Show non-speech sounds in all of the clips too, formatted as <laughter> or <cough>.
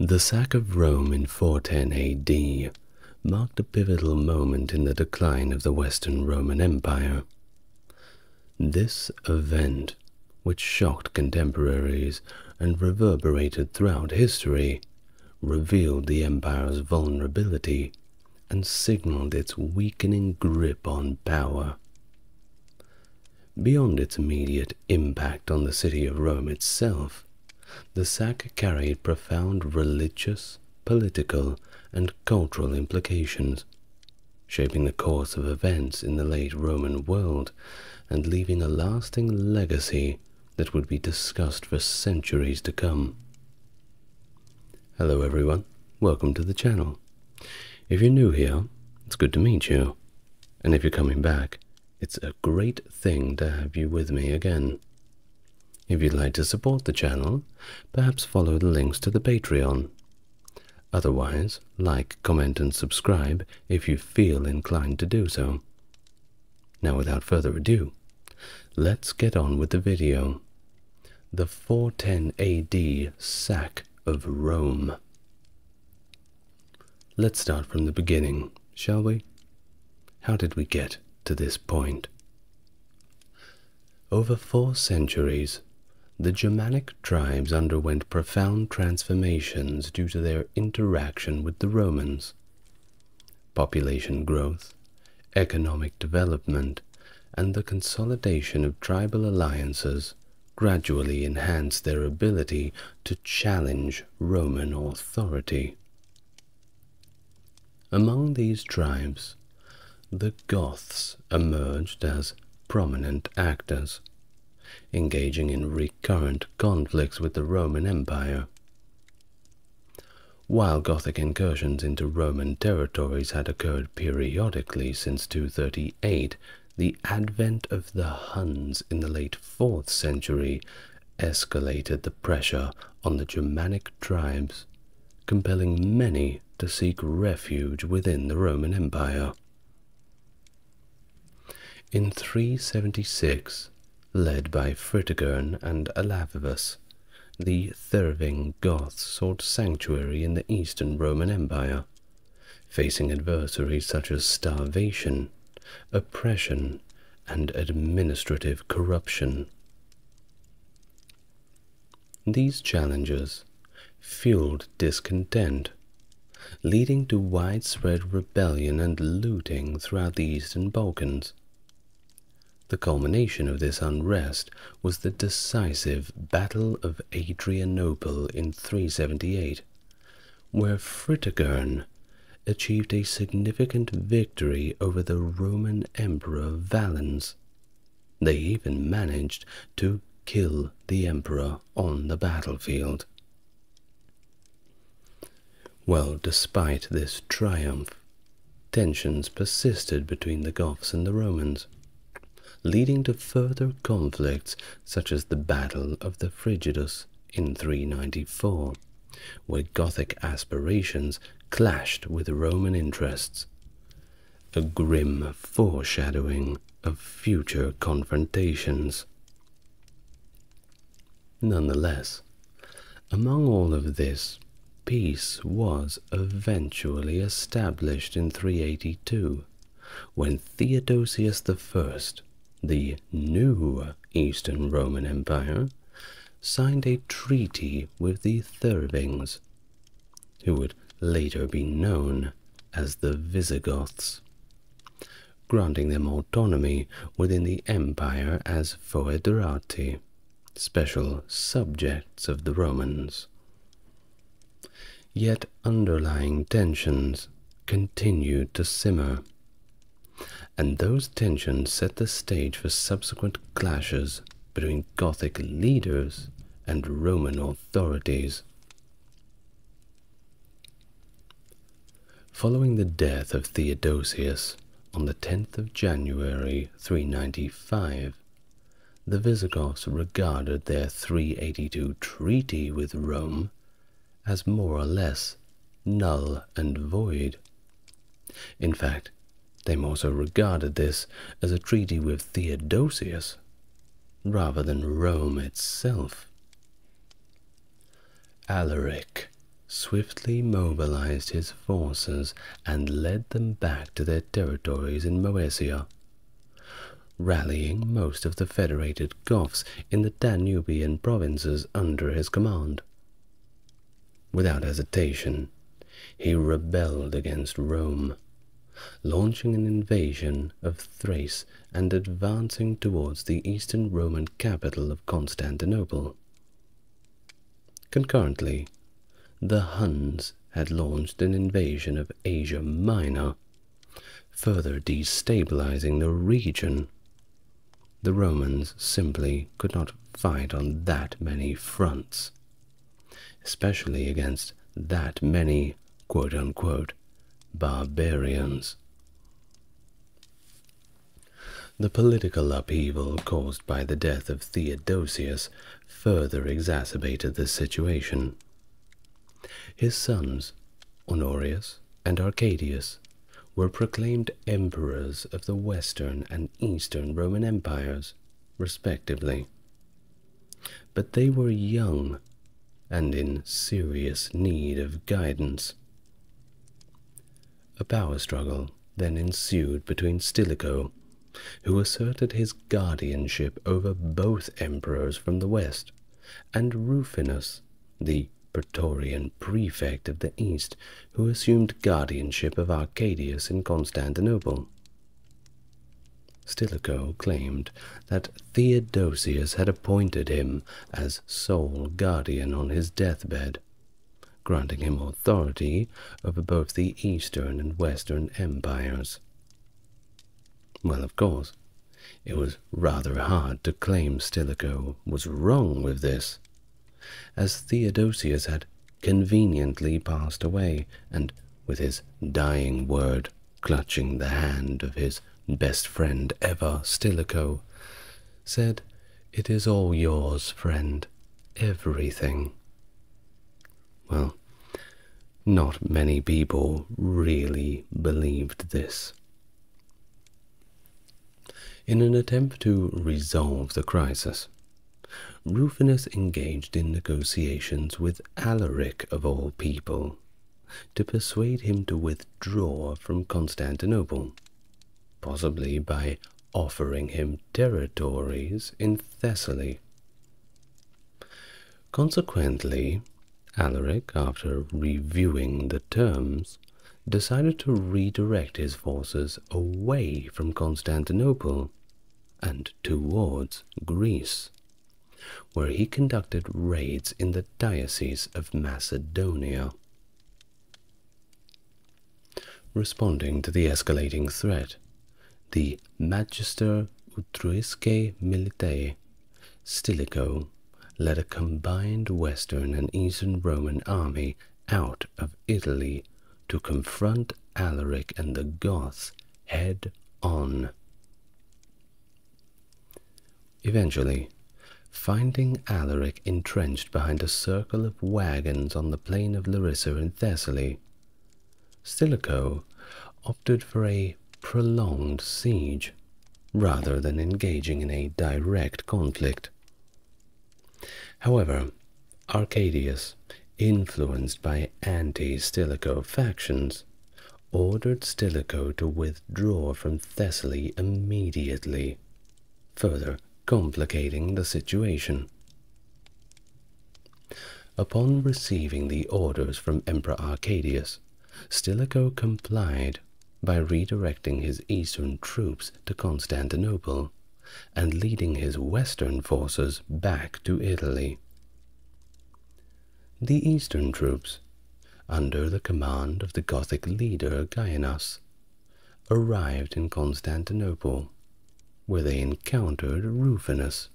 The sack of Rome in 410 AD marked a pivotal moment in the decline of the Western Roman Empire. This event, which shocked contemporaries and reverberated throughout history, revealed the empire's vulnerability and signaled its weakening grip on power. Beyond its immediate impact on the city of Rome itself, the sack carried profound religious, political, and cultural implications, shaping the course of events in the late Roman world and leaving a lasting legacy that would be discussed for centuries to come. Hello everyone, welcome to the channel. If you're new here, it's good to meet you. And if you're coming back, it's a great thing to have you with me again. If you'd like to support the channel, perhaps follow the links to the Patreon. Otherwise, like, comment, and subscribe if you feel inclined to do so. Now, without further ado, let's get on with the video. The 410 AD sack of Rome. Let's start from the beginning, shall we? How did we get to this point? Over four centuries, the Germanic tribes underwent profound transformations due to their interaction with the Romans. Population growth, economic development, and the consolidation of tribal alliances gradually enhanced their ability to challenge Roman authority. Among these tribes, the Goths emerged as prominent actors engaging in recurrent conflicts with the Roman Empire. While Gothic incursions into Roman territories had occurred periodically since 238, the advent of the Huns in the late 4th century escalated the pressure on the Germanic tribes, compelling many to seek refuge within the Roman Empire. In 376, led by Fritigern and Alavivus, the Therving Goths sought sanctuary in the Eastern Roman Empire, facing adversaries such as starvation, oppression, and administrative corruption. These challenges fueled discontent, leading to widespread rebellion and looting throughout the Eastern Balkans. The culmination of this unrest was the decisive Battle of Adrianople in 378, where Fritigern achieved a significant victory over the Roman Emperor Valens. They even managed to kill the emperor on the battlefield. Well, despite this triumph, tensions persisted between the Goths and the Romans leading to further conflicts such as the Battle of the Frigidus in 394, where Gothic aspirations clashed with Roman interests. A grim foreshadowing of future confrontations. Nonetheless, among all of this, peace was eventually established in 382 when Theodosius I the new Eastern Roman Empire signed a treaty with the Thervings, who would later be known as the Visigoths, granting them autonomy within the empire as foederati, special subjects of the Romans. Yet underlying tensions continued to simmer and those tensions set the stage for subsequent clashes between Gothic leaders and Roman authorities. Following the death of Theodosius on the 10th of January 395, the Visigoths regarded their 382 treaty with Rome as more or less null and void. In fact, they more so regarded this as a treaty with Theodosius rather than Rome itself. Alaric, swiftly mobilized his forces and led them back to their territories in Moesia, rallying most of the federated Goths in the Danubian provinces under his command. Without hesitation, he rebelled against Rome, launching an invasion of Thrace and advancing towards the eastern Roman capital of Constantinople. Concurrently, the Huns had launched an invasion of Asia Minor, further destabilizing the region. The Romans simply could not fight on that many fronts, especially against that many quote unquote barbarians. The political upheaval caused by the death of Theodosius further exacerbated the situation. His sons, Honorius and Arcadius, were proclaimed emperors of the Western and Eastern Roman empires, respectively. But they were young and in serious need of guidance. A power struggle then ensued between Stilicho, who asserted his guardianship over both emperors from the west, and Rufinus, the Praetorian prefect of the East, who assumed guardianship of Arcadius in Constantinople. Stilicho claimed that Theodosius had appointed him as sole guardian on his deathbed, granting him authority over both the Eastern and Western empires. Well, of course, it was rather hard to claim Stilicho was wrong with this, as Theodosius had conveniently passed away, and with his dying word clutching the hand of his best friend ever, Stilicho, said, It is all yours, friend, everything. Well, not many people really believed this. In an attempt to resolve the crisis, Rufinus engaged in negotiations with Alaric of all people to persuade him to withdraw from Constantinople, possibly by offering him territories in Thessaly. Consequently, Alaric, after reviewing the terms, decided to redirect his forces away from Constantinople and towards Greece, where he conducted raids in the Diocese of Macedonia. Responding to the escalating threat, the Magister Utriusque Militiae, Stilicho, led a combined Western and Eastern Roman army out of Italy to confront Alaric and the Goths head on. Eventually, finding Alaric entrenched behind a circle of wagons on the plain of Larissa in Thessaly, Stilicho opted for a prolonged siege rather than engaging in a direct conflict. However, Arcadius, influenced by anti-Stilicho factions, ordered Stilicho to withdraw from Thessaly immediately, further complicating the situation. Upon receiving the orders from Emperor Arcadius, Stilicho complied by redirecting his eastern troops to Constantinople and leading his western forces back to Italy. The eastern troops, under the command of the Gothic leader Gainas, arrived in Constantinople, where they encountered Rufinus,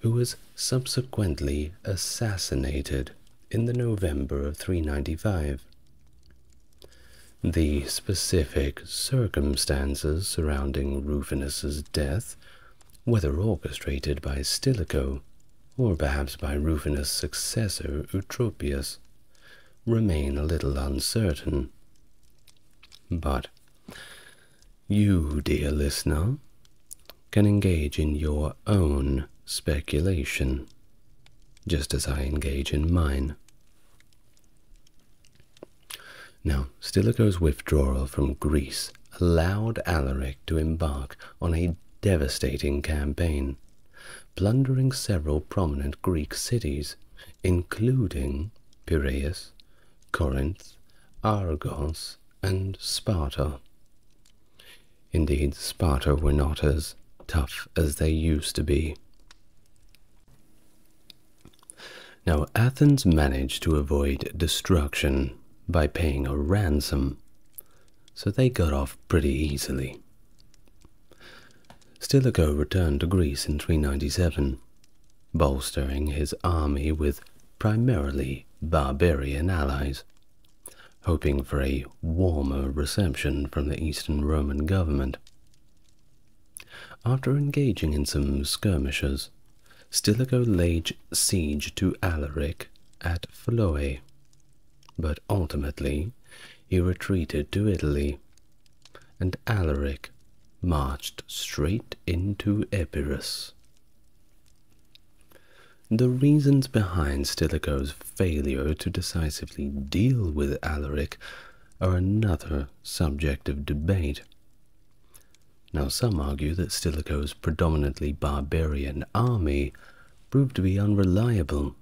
who was subsequently assassinated in the November of 395. The specific circumstances surrounding Rufinus's death whether orchestrated by Stilicho or perhaps by Rufinus' successor Eutropius, remain a little uncertain. But you, dear listener, can engage in your own speculation, just as I engage in mine. Now, Stilicho's withdrawal from Greece allowed Alaric to embark on a devastating campaign, plundering several prominent Greek cities, including Piraeus, Corinth, Argos, and Sparta. Indeed, Sparta were not as tough as they used to be. Now, Athens managed to avoid destruction by paying a ransom, so they got off pretty easily. Stilicho returned to Greece in 397, bolstering his army with primarily barbarian allies, hoping for a warmer reception from the Eastern Roman government. After engaging in some skirmishes, Stilicho laid siege to Alaric at Pholoe, but ultimately he retreated to Italy, and Alaric marched straight into Epirus. The reasons behind Stilicho's failure to decisively deal with Alaric are another subject of debate. Now, some argue that Stilicho's predominantly barbarian army proved to be unreliable,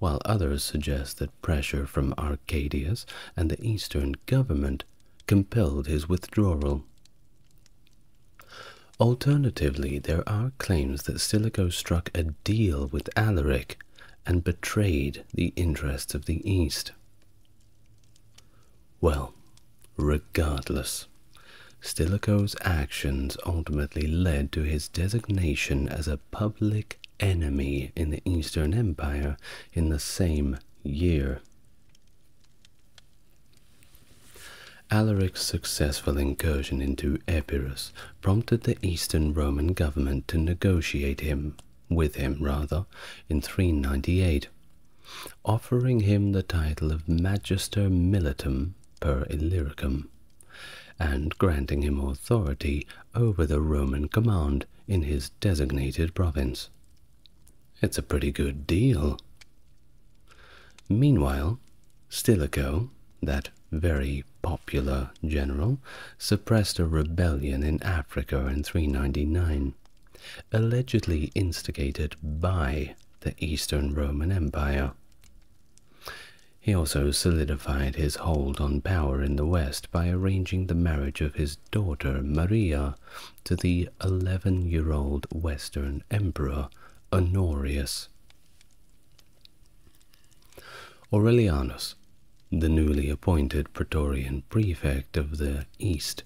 while others suggest that pressure from Arcadius and the Eastern government compelled his withdrawal. Alternatively, there are claims that Stilicho struck a deal with Alaric and betrayed the interests of the East. Well, regardless, Stilicho's actions ultimately led to his designation as a public enemy in the Eastern Empire in the same year. Alaric's successful incursion into Epirus prompted the Eastern Roman government to negotiate him, with him rather, in 398, offering him the title of Magister Militum per Illyricum and granting him authority over the Roman command in his designated province. It's a pretty good deal. Meanwhile, Stilicho, that very popular general, suppressed a rebellion in Africa in 399, allegedly instigated by the Eastern Roman Empire. He also solidified his hold on power in the West by arranging the marriage of his daughter Maria to the 11 year old Western Emperor Honorius. Aurelianus, the newly appointed Praetorian prefect of the East,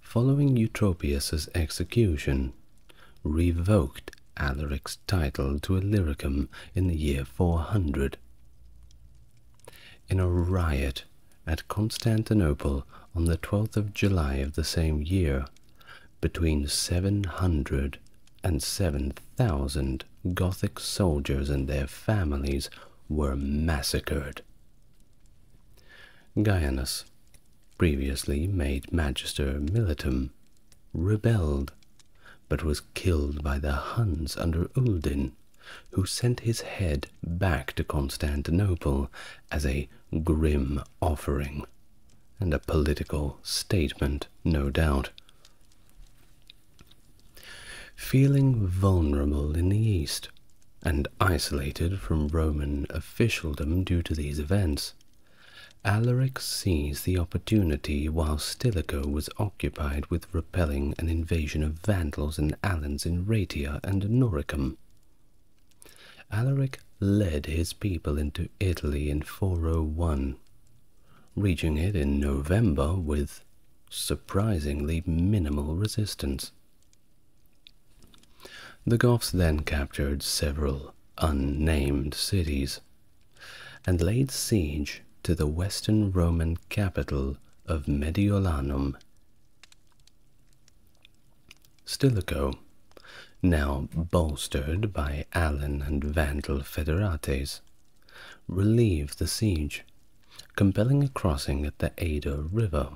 following Eutropius's execution, revoked Alaric's title to Illyricum in the year 400 in a riot at Constantinople on the 12th of July of the same year, between 700 and 7,000 Gothic soldiers and their families were massacred. Gaianus, previously made Magister Militum, rebelled, but was killed by the Huns under Uldin, who sent his head back to Constantinople as a grim offering, and a political statement, no doubt. Feeling vulnerable in the East and isolated from Roman officialdom due to these events, Alaric seized the opportunity while Stilicho was occupied with repelling an invasion of Vandals and Alans in Raetia and Noricum. Alaric led his people into Italy in 401, reaching it in November with surprisingly minimal resistance. The Goths then captured several unnamed cities and laid siege to the western Roman capital of Mediolanum. Stilicho now bolstered by Alan and Vandal federates, relieved the siege, compelling a crossing at the Adda River.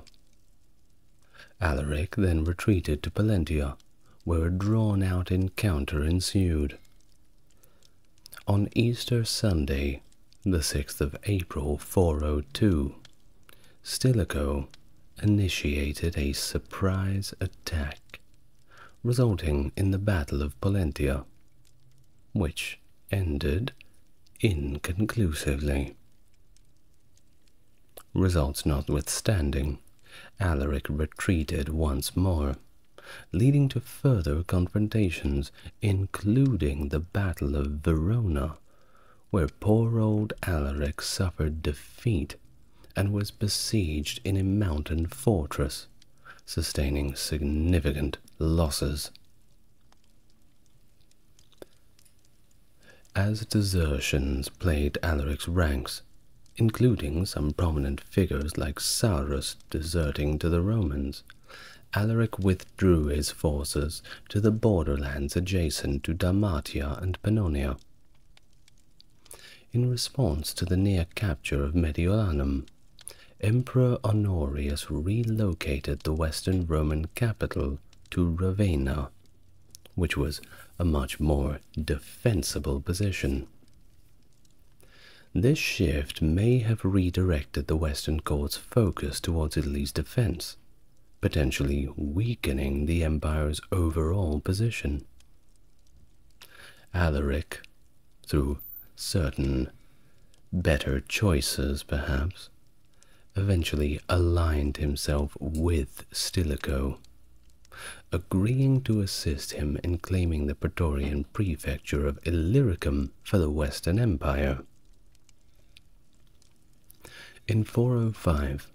Alaric then retreated to Pollentia, where a drawn-out encounter ensued. On Easter Sunday, the 6th of April 402, Stilicho initiated a surprise attack, resulting in the Battle of Pollentia, which ended inconclusively. Results notwithstanding, Alaric retreated once more, leading to further confrontations, including the Battle of Verona, where poor old Alaric suffered defeat and was besieged in a mountain fortress, sustaining significant losses. As desertions plagued Alaric's ranks, including some prominent figures like Sarus deserting to the Romans, Alaric withdrew his forces to the borderlands adjacent to Dalmatia and Pannonia. In response to the near capture of Mediolanum, Emperor Honorius relocated the Western Roman capital to Ravenna, which was a much more defensible position. This shift may have redirected the Western court's focus towards Italy's defense, potentially weakening the empire's overall position. Alaric, through certain better choices perhaps, eventually aligned himself with Stilicho, agreeing to assist him in claiming the Praetorian prefecture of Illyricum for the Western Empire. In 405,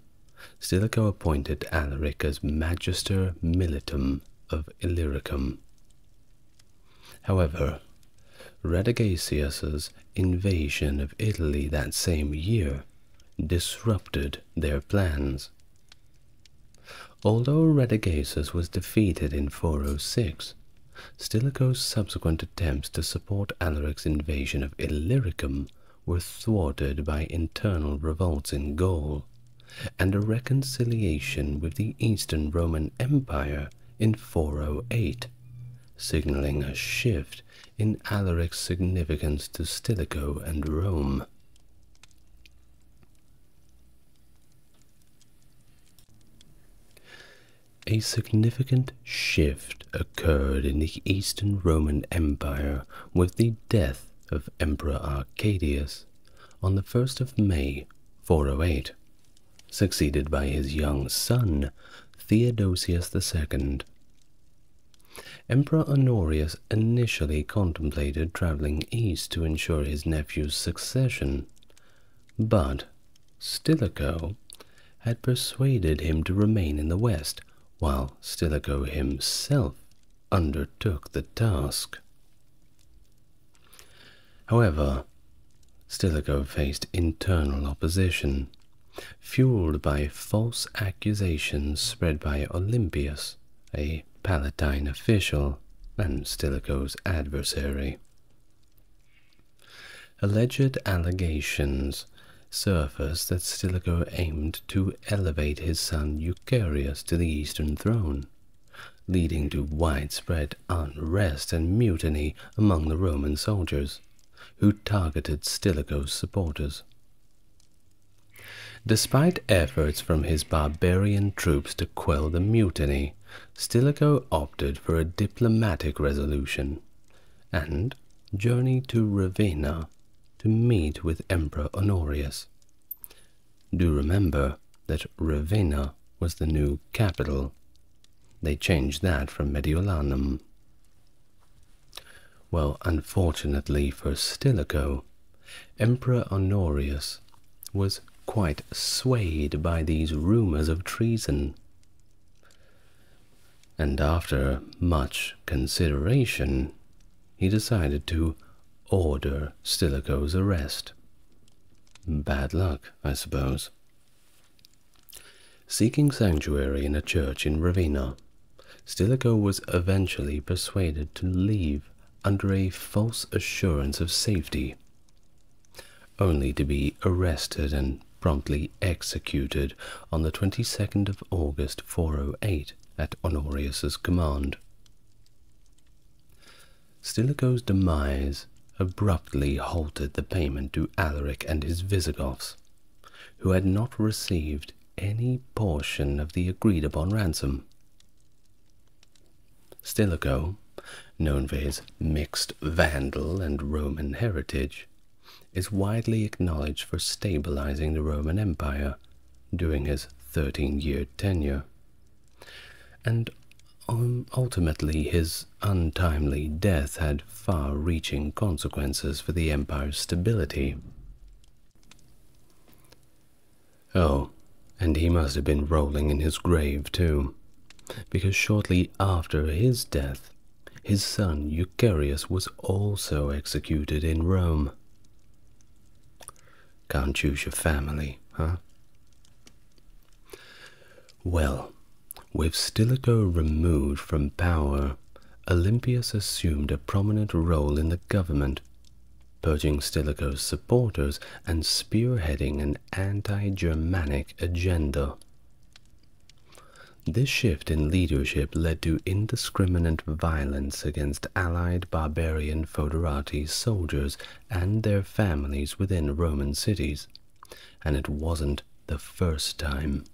Stilicho appointed Alaric as Magister Militum of Illyricum. However, Radagaisus's invasion of Italy that same year disrupted their plans. Although Radagaisus was defeated in 406, Stilicho's subsequent attempts to support Alaric's invasion of Illyricum were thwarted by internal revolts in Gaul and a reconciliation with the Eastern Roman Empire in 408, signaling a shift in Alaric's significance to Stilicho and Rome. A significant shift occurred in the Eastern Roman Empire with the death of Emperor Arcadius on the 1st of May 408, succeeded by his young son Theodosius II. Emperor Honorius initially contemplated traveling east to ensure his nephew's succession, but Stilicho had persuaded him to remain in the west while Stilicho himself undertook the task. However, Stilicho faced internal opposition, fueled by false accusations spread by Olympius, a Palatine official and Stilicho's adversary. Alleged allegations surfaced that Stilicho aimed to elevate his son Eucherius to the eastern throne, leading to widespread unrest and mutiny among the Roman soldiers, who targeted Stilicho's supporters. Despite efforts from his barbarian troops to quell the mutiny, Stilicho opted for a diplomatic resolution and journeyed to Ravenna to meet with Emperor Honorius. Do remember that Ravenna was the new capital. They changed that from Mediolanum. Well, unfortunately for Stilicho, Emperor Honorius was quite swayed by these rumors of treason. And after much consideration, he decided to order Stilicho's arrest. Bad luck, I suppose. Seeking sanctuary in a church in Ravenna, Stilicho was eventually persuaded to leave under a false assurance of safety, only to be arrested and promptly executed on the 22nd of August 408 at Honorius's command. Stilicho's demise abruptly halted the payment to Alaric and his Visigoths, who had not received any portion of the agreed upon ransom. Stilicho, known for his mixed Vandal and Roman heritage, is widely acknowledged for stabilizing the Roman Empire during his 13 year tenure. And ultimately, his untimely death had far reaching consequences for the empire's stability. Oh, and he must have been rolling in his grave too, because shortly after his death, his son Eucherius was also executed in Rome. Can't choose your family, huh? Well, with Stilicho removed from power, Olympius assumed a prominent role in the government, purging Stilicho's supporters and spearheading an anti-Germanic agenda. This shift in leadership led to indiscriminate violence against allied barbarian foederati soldiers and their families within Roman cities, and it wasn't the first time.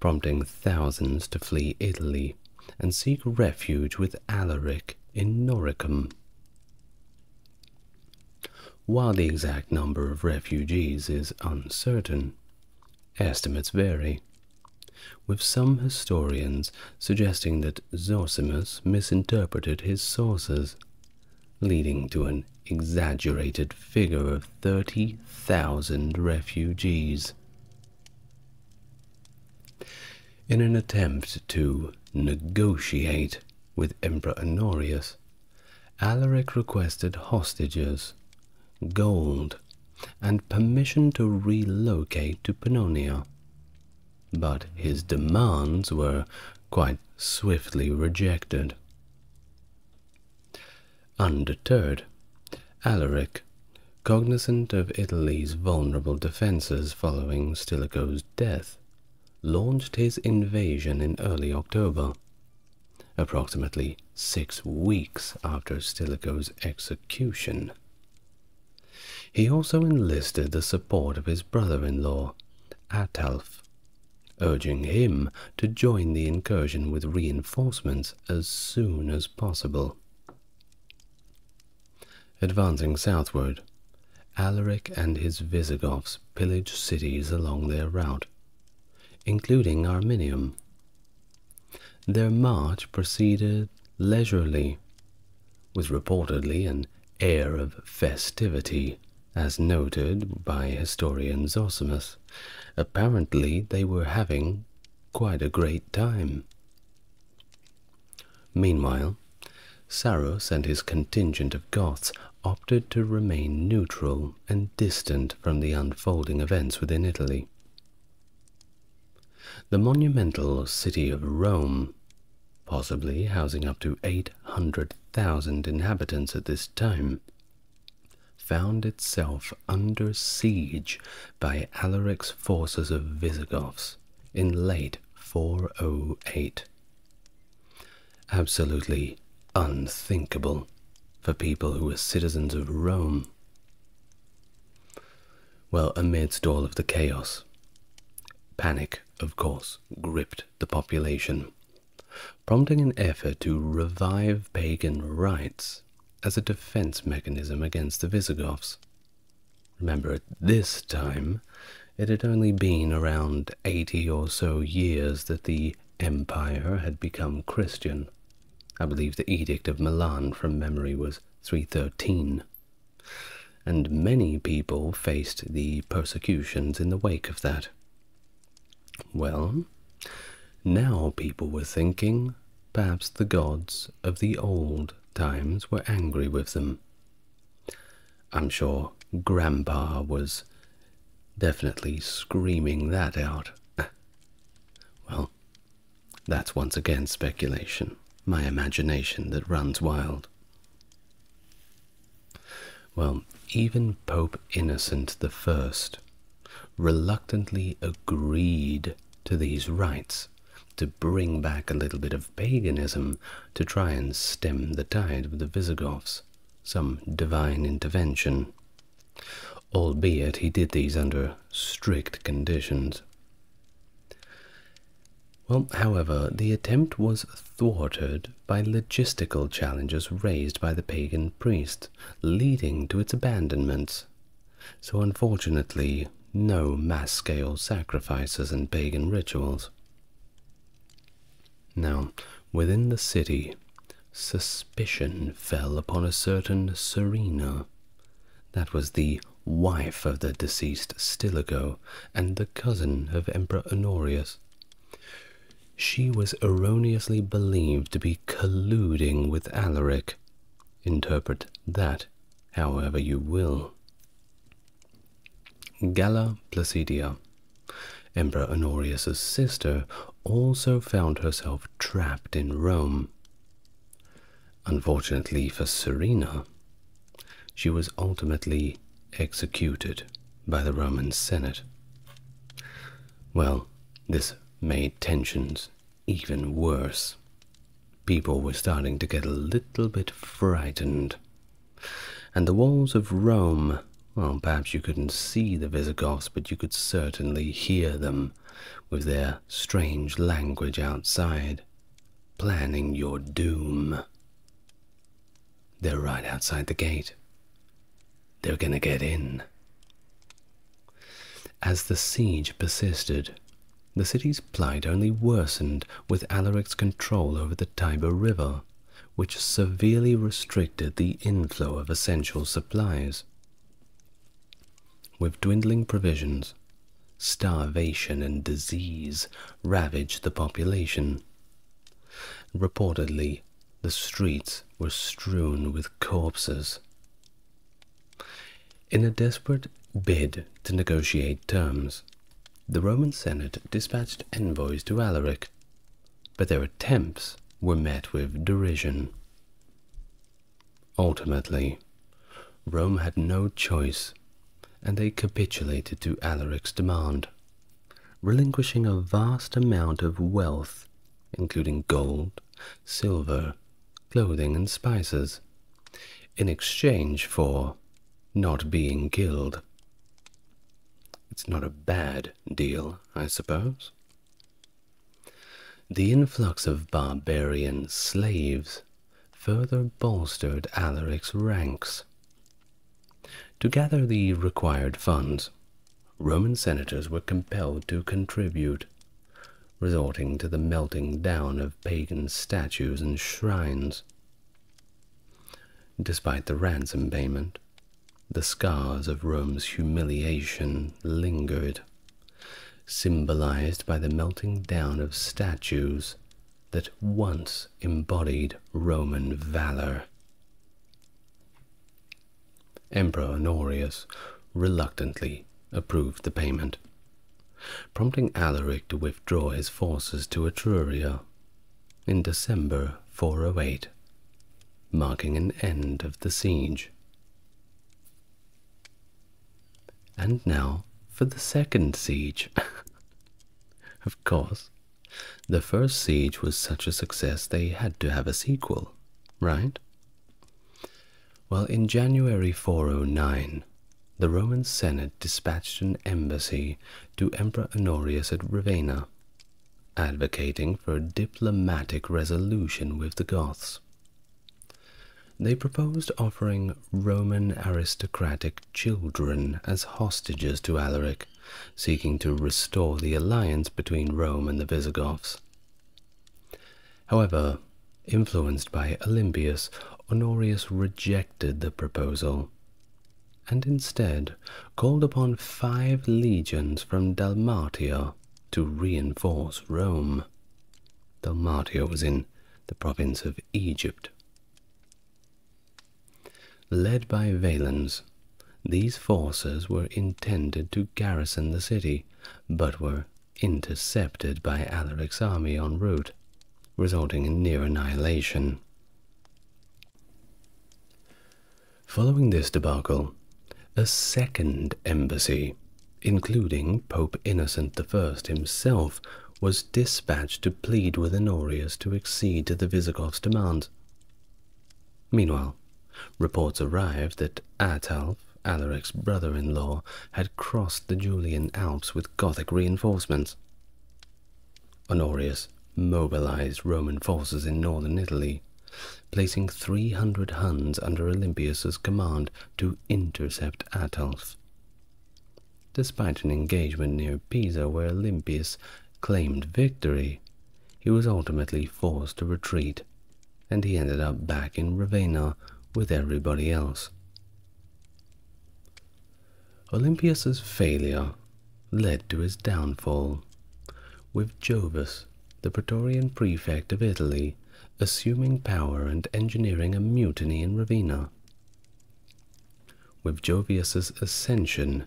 Prompting thousands to flee Italy and seek refuge with Alaric in Noricum. While the exact number of refugees is uncertain, estimates vary with some historians suggesting that Zosimus misinterpreted his sources, leading to an exaggerated figure of 30,000 refugees. In an attempt to negotiate with Emperor Honorius, Alaric requested hostages, gold, and permission to relocate to Pannonia but his demands were quite swiftly rejected. Undeterred, Alaric, cognizant of Italy's vulnerable defenses following Stilicho's death, launched his invasion in early October, approximately six weeks after Stilicho's execution. He also enlisted the support of his brother-in-law, Ataulf, urging him to join the incursion with reinforcements as soon as possible. Advancing southward, Alaric and his Visigoths pillaged cities along their route, including Ariminum. Their march proceeded leisurely, with reportedly an air of festivity as noted by historian Zosimus. Apparently, they were having quite a great time. Meanwhile, Sarus and his contingent of Goths opted to remain neutral and distant from the unfolding events within Italy. The monumental city of Rome, possibly housing up to 800,000 inhabitants at this time, found itself under siege by Alaric's forces of Visigoths in late 408. Absolutely unthinkable for people who were citizens of Rome. Well, amidst all of the chaos, panic, of course, gripped the population, prompting an effort to revive pagan rites as a defense mechanism against the Visigoths. Remember, at this time, it had only been around 80 or so years that the empire had become Christian. I believe the Edict of Milan from memory was 313. And many people faced the persecutions in the wake of that. Well, now people were thinking perhaps the gods of the old times were angry with them. I'm sure Grandpa was definitely screaming that out. <laughs> well, that's once again speculation, my imagination that runs wild. Well, even Pope Innocent I reluctantly agreed to these rites to bring back a little bit of paganism to try and stem the tide of the Visigoths, some divine intervention, albeit he did these under strict conditions. Well, however, the attempt was thwarted by logistical challenges raised by the pagan priest, leading to its abandonment. So, unfortunately, no mass scale sacrifices and pagan rituals. Now, within the city, suspicion fell upon a certain Serena. That was the wife of the deceased Stilicho and the cousin of Emperor Honorius. She was erroneously believed to be colluding with Alaric. Interpret that however you will. Galla Placidia, Emperor Honorius's sister, also found herself trapped in Rome. Unfortunately for Serena, she was ultimately executed by the Roman Senate. Well, this made tensions even worse. People were starting to get a little bit frightened. And the walls of Rome, well, perhaps you couldn't see the Visigoths, but you could certainly hear them with their strange language outside, planning your doom. They're right outside the gate. They're gonna get in. As the siege persisted, the city's plight only worsened with Alaric's control over the Tiber River, which severely restricted the inflow of essential supplies. With dwindling provisions, starvation and disease ravaged the population. Reportedly, the streets were strewn with corpses in a desperate bid to negotiate terms, the Roman Senate dispatched envoys to Alaric, but their attempts were met with derision. Ultimately, Rome had no choice, and they capitulated to Alaric's demand, relinquishing a vast amount of wealth, including gold, silver, clothing, and spices, in exchange for not being killed. It's not a bad deal, I suppose. The influx of barbarian slaves further bolstered Alaric's ranks. To gather the required funds, Roman senators were compelled to contribute, resorting to the melting down of pagan statues and shrines. Despite the ransom payment, the scars of Rome's humiliation lingered, symbolized by the melting down of statues that once embodied Roman valor. Emperor Honorius reluctantly approved the payment, prompting Alaric to withdraw his forces to Etruria in December 408, marking an end of the siege. And now for the second siege. <laughs> of course, the first siege was such a success they had to have a sequel, right? Well, in January 409, the Roman Senate dispatched an embassy to Emperor Honorius at Ravenna, advocating for a diplomatic resolution with the Goths. They proposed offering Roman aristocratic children as hostages to Alaric, seeking to restore the alliance between Rome and the Visigoths. However, influenced by Olympius, Honorius rejected the proposal and instead called upon five legions from Dalmatia to reinforce Rome. Dalmatia was in the province of Egypt Led by Valens, these forces were intended to garrison the city, but were intercepted by Alaric's army en route, resulting in near annihilation. Following this debacle, a second embassy, including Pope Innocent I himself, was dispatched to plead with Honorius to accede to the Visigoths' demands. Meanwhile, Reports arrived that Ataulf, Alaric's brother-in-law, had crossed the Julian Alps with Gothic reinforcements. Honorius mobilized Roman forces in northern Italy, placing 300 Huns under Olympius's command to intercept Ataulf. Despite an engagement near Pisa where Olympius claimed victory, he was ultimately forced to retreat, and he ended up back in Ravenna with everybody else. Olympius's failure led to his downfall, with Jovius, the Praetorian prefect of Italy, assuming power and engineering a mutiny in Ravenna. With Jovius's ascension,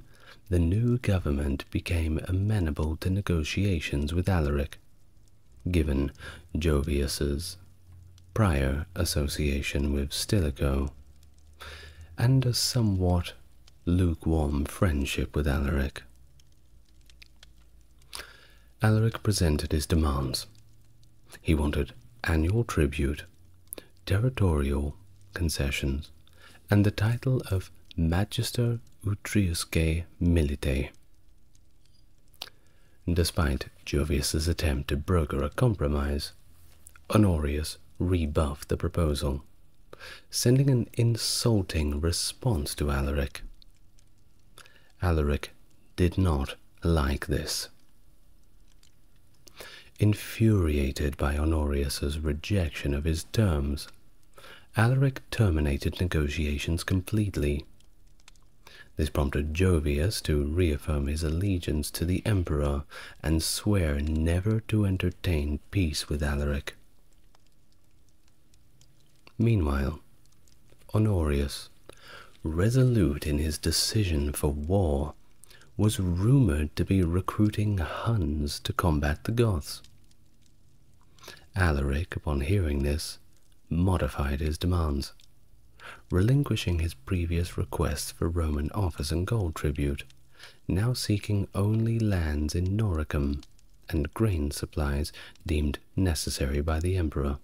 the new government became amenable to negotiations with Alaric, given Jovius's prior association with Stilicho, and a somewhat lukewarm friendship with Alaric. Alaric presented his demands. He wanted annual tribute, territorial concessions, and the title of Magister Utriusque Militiae. Despite Jovius's attempt to broker a compromise, Honorius rebuffed the proposal, sending an insulting response to Alaric. Alaric did not like this. Infuriated by Honorius's rejection of his terms, Alaric terminated negotiations completely. This prompted Jovius to reaffirm his allegiance to the emperor and swear never to entertain peace with Alaric. Meanwhile, Honorius, resolute in his decision for war, was rumored to be recruiting Huns to combat the Goths. Alaric, upon hearing this, modified his demands, relinquishing his previous requests for Roman office and gold tribute, now seeking only lands in Noricum and grain supplies deemed necessary by the emperor.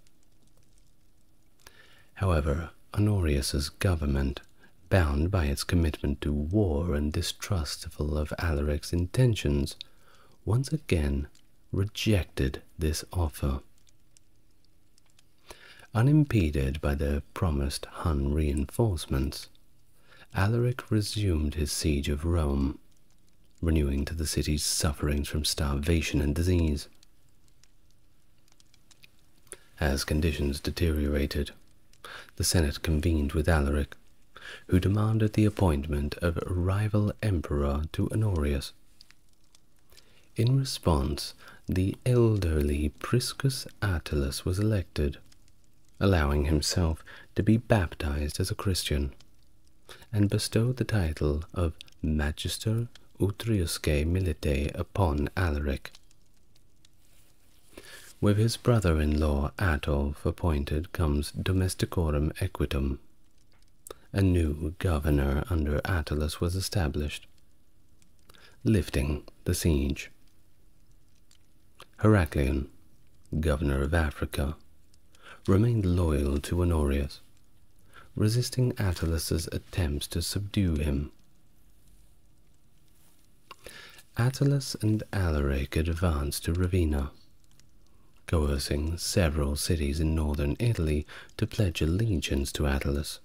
However, Honorius's government, bound by its commitment to war and distrustful of Alaric's intentions, once again rejected this offer. Unimpeded by the promised Hun reinforcements, Alaric resumed his siege of Rome, renewing to the city's sufferings from starvation and disease. As conditions deteriorated, the Senate convened with Alaric, who demanded the appointment of a rival emperor to Honorius. In response, the elderly Priscus Attalus was elected, allowing himself to be baptized as a Christian, and bestowed the title of Magister Utriusque Militiae upon Alaric. With his brother-in-law Ataulf appointed comes Domesticorum Equitum. A new governor under Attalus was established, lifting the siege. Heraclian, governor of Africa, remained loyal to Honorius, resisting Attalus's attempts to subdue him. Attalus and Alaric advanced to Ravenna, coercing several cities in northern Italy to pledge allegiance to Attalus.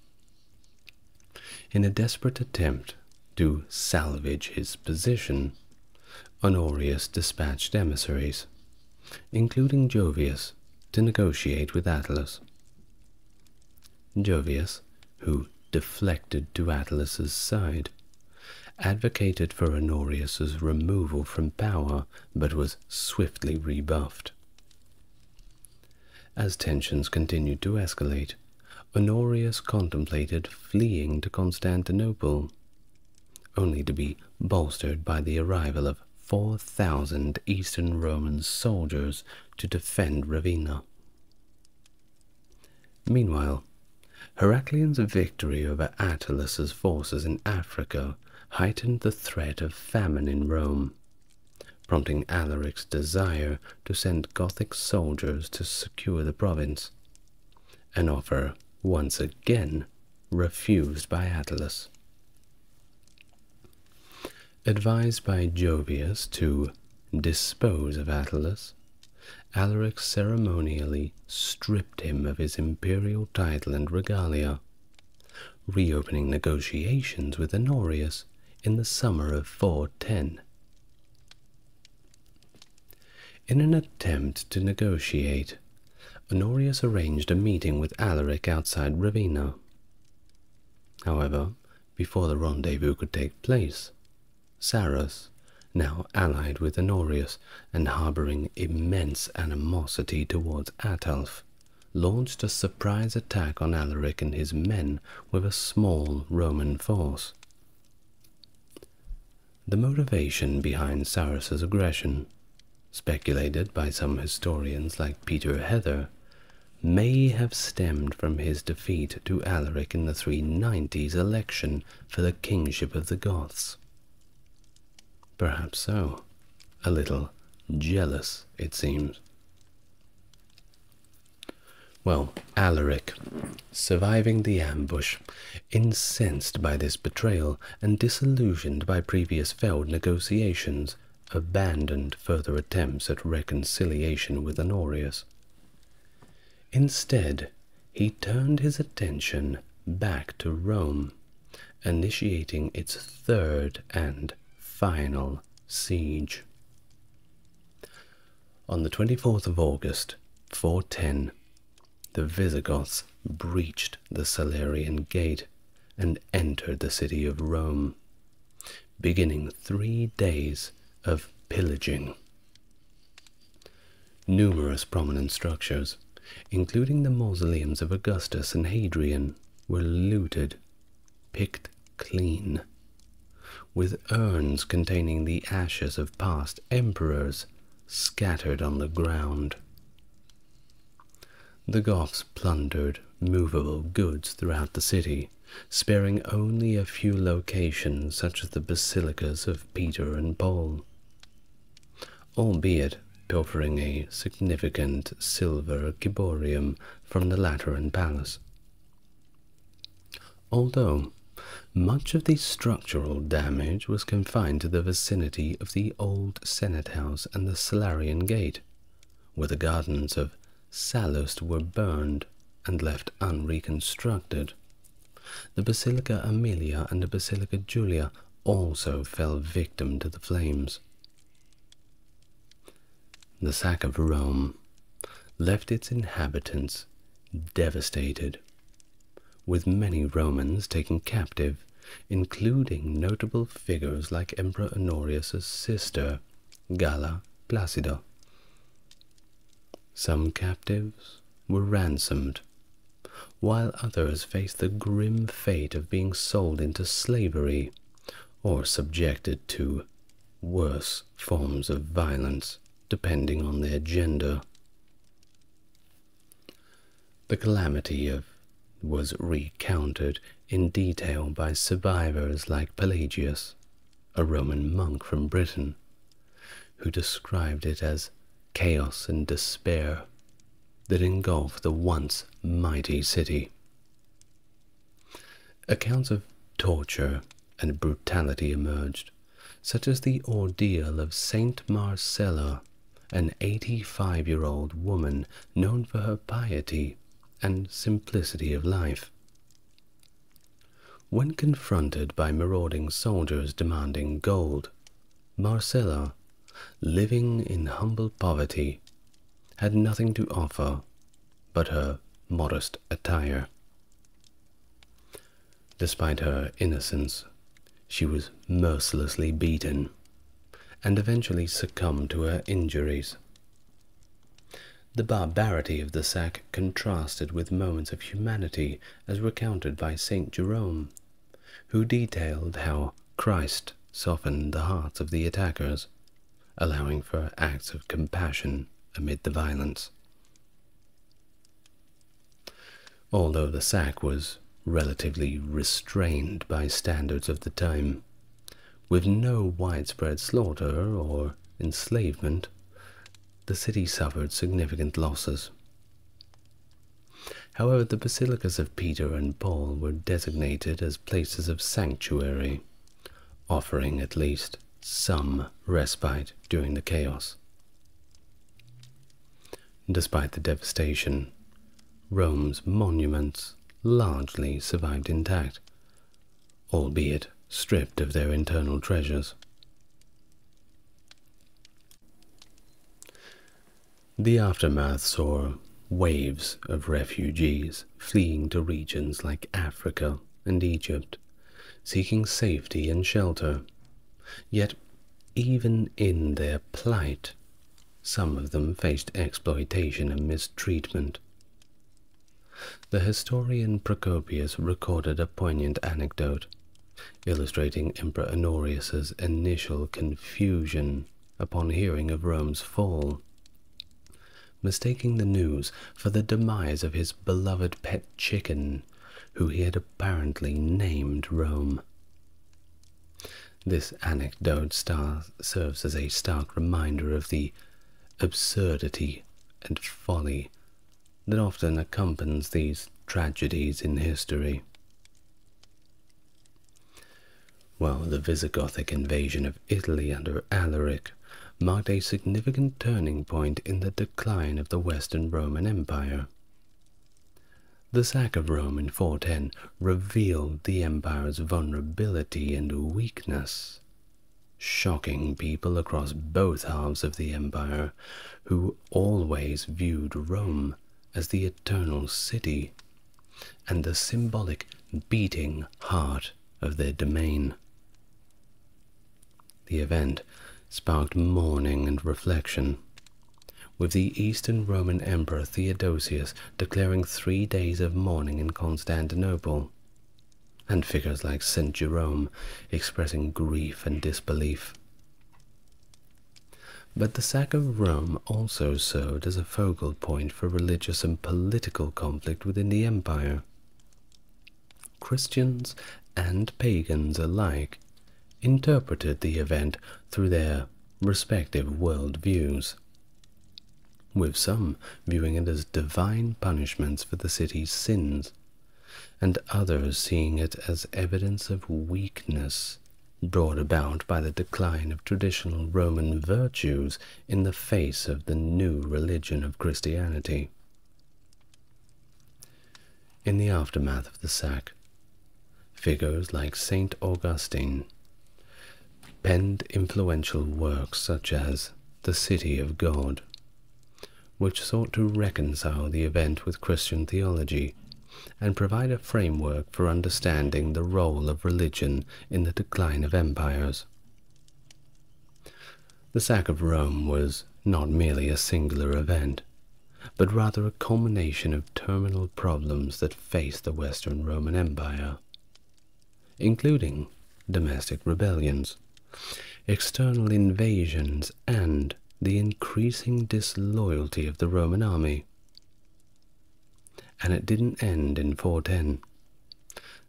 In a desperate attempt to salvage his position, Honorius dispatched emissaries, including Jovius, to negotiate with Attalus. Jovius, who deflected to Attalus's side, advocated for Honorius's removal from power, but was swiftly rebuffed. As tensions continued to escalate, Honorius contemplated fleeing to Constantinople, only to be bolstered by the arrival of 4,000 Eastern Roman soldiers to defend Ravenna. Meanwhile, Heraclian's victory over Attalus's forces in Africa heightened the threat of famine in Rome, prompting Alaric's desire to send Gothic soldiers to secure the province, an offer once again refused by Attalus. Advised by Jovius to dispose of Attalus, Alaric ceremonially stripped him of his imperial title and regalia, reopening negotiations with Honorius in the summer of 410. In an attempt to negotiate, Honorius arranged a meeting with Alaric outside Ravenna. However, before the rendezvous could take place, Sarus, now allied with Honorius and harboring immense animosity towards Ataulf, launched a surprise attack on Alaric and his men with a small Roman force. The motivation behind Sarus's aggression, speculated by some historians like Peter Heather, may have stemmed from his defeat to Alaric in the 390s election for the kingship of the Goths. Perhaps so. A little jealous, it seems. Well, Alaric, surviving the ambush, incensed by this betrayal and disillusioned by previous failed negotiations, abandoned further attempts at reconciliation with Honorius. Instead, he turned his attention back to Rome, initiating its third and final siege. On the 24th of August, 410, the Visigoths breached the Salarian Gate and entered the city of Rome, beginning three days of pillaging. Numerous prominent structures, including the mausoleums of Augustus and Hadrian, were looted, picked clean, with urns containing the ashes of past emperors scattered on the ground. The Goths plundered movable goods throughout the city, sparing only a few locations such as the basilicas of Peter and Paul, albeit pilfering a significant silver ciborium from the Lateran Palace. Although much of the structural damage was confined to the vicinity of the old Senate House and the Salarian Gate, where the gardens of Sallust were burned and left unreconstructed. The Basilica Aemilia and the Basilica Julia also fell victim to the flames. The sack of Rome left its inhabitants devastated with many Romans taken captive, including notable figures like Emperor Honorius's sister, Galla Placidia. Some captives were ransomed, while others faced the grim fate of being sold into slavery or subjected to worse forms of violence depending on their gender. The calamity of was recounted in detail by survivors like Pelagius, a Roman monk from Britain, who described it as chaos and despair that engulfed the once mighty city. Accounts of torture and brutality emerged, such as the ordeal of Saint Marcella, an 85 year old woman known for her piety and simplicity of life. When confronted by marauding soldiers demanding gold, Marcella, living in humble poverty, had nothing to offer but her modest attire. Despite her innocence, she was mercilessly beaten and eventually succumbed to her injuries. The barbarity of the sack contrasted with moments of humanity as recounted by St. Jerome, who detailed how Christ softened the hearts of the attackers, allowing for acts of compassion amid the violence. Although the sack was relatively restrained by standards of the time, with no widespread slaughter or enslavement, the city suffered significant losses. However, the basilicas of Peter and Paul were designated as places of sanctuary, offering at least some respite during the chaos. Despite the devastation, Rome's monuments largely survived intact, albeit stripped of their internal treasures. The aftermath saw waves of refugees fleeing to regions like Africa and Egypt, seeking safety and shelter. Yet, even in their plight, some of them faced exploitation and mistreatment. The historian Procopius recorded a poignant anecdote illustrating Emperor Honorius's initial confusion upon hearing of Rome's fall. Mistaking the news for the demise of his beloved pet chicken, who he had apparently named Rome. This anecdote serves as a stark reminder of the absurdity and folly that often accompanies these tragedies in history. While the Visigothic invasion of Italy under Alaric marked a significant turning point in the decline of the Western Roman Empire. The sack of Rome in 410 revealed the empire's vulnerability and weakness, shocking people across both halves of the empire who always viewed Rome as the eternal city and the symbolic beating heart of their domain. The event sparked mourning and reflection, with the Eastern Roman Emperor Theodosius declaring three days of mourning in Constantinople, and figures like St. Jerome expressing grief and disbelief. But the sack of Rome also served as a focal point for religious and political conflict within the empire. Christians and pagans alike interpreted the event through their respective worldviews, with some viewing it as divine punishments for the city's sins, and others seeing it as evidence of weakness brought about by the decline of traditional Roman virtues in the face of the new religion of Christianity. In the aftermath of the sack, figures like Saint Augustine penned influential works such as The City of God, which sought to reconcile the event with Christian theology and provide a framework for understanding the role of religion in the decline of empires. The sack of Rome was not merely a singular event, but rather a culmination of terminal problems that faced the Western Roman Empire, including domestic rebellions, external invasions, and the increasing disloyalty of the Roman army. And it didn't end in 410.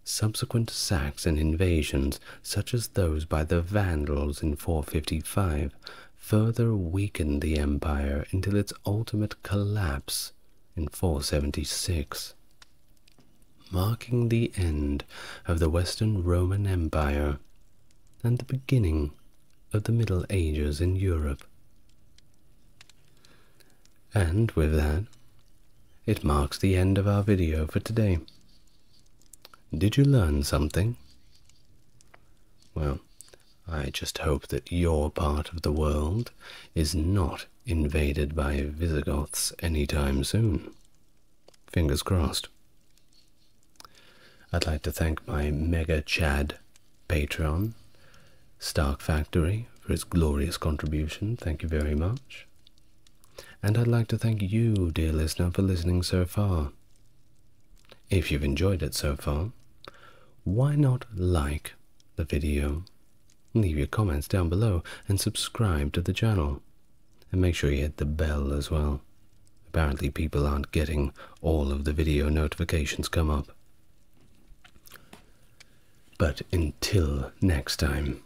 Subsequent sacks and invasions, such as those by the Vandals in 455, further weakened the empire until its ultimate collapse in 476, marking the end of the Western Roman Empire and the beginning of the Middle Ages in Europe. And with that, it marks the end of our video for today. Did you learn something? Well, I just hope that your part of the world is not invaded by Visigoths anytime soon. Fingers crossed. I'd like to thank my Mega Chad patron Stark Factory for its glorious contribution. Thank you very much. And I'd like to thank you, dear listener, for listening so far. If you've enjoyed it so far, why not like the video, leave your comments down below, and subscribe to the channel. And make sure you hit the bell as well. Apparently people aren't getting all of the video notifications come up. But until next time,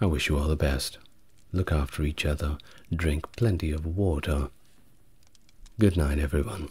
I wish you all the best. Look after each other. Drink plenty of water. Good night, everyone.